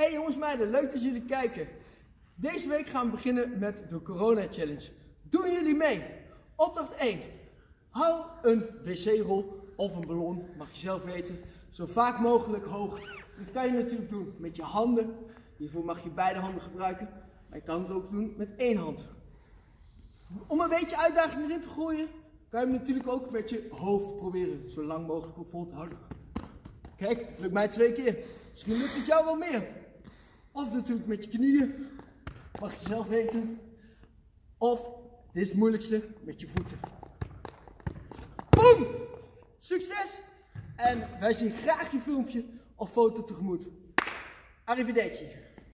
Hey jongens meiden, leuk dat jullie kijken. Deze week gaan we beginnen met de Corona Challenge. Doen jullie mee? Opdracht 1. Hou een wc-rol of een ballon, mag je zelf weten, zo vaak mogelijk hoog. Dit kan je natuurlijk doen met je handen. Hiervoor mag je beide handen gebruiken, maar je kan het ook doen met één hand. Om een beetje uitdaging erin te gooien, kan je hem natuurlijk ook met je hoofd proberen zo lang mogelijk op vol te houden. Kijk, lukt mij twee keer. Misschien lukt het jou wel meer. Of natuurlijk met je knieën, mag je zelf weten. Of, dit is het moeilijkste, met je voeten. Boom! Succes! En wij zien graag je filmpje of foto tegemoet. Arrivederci.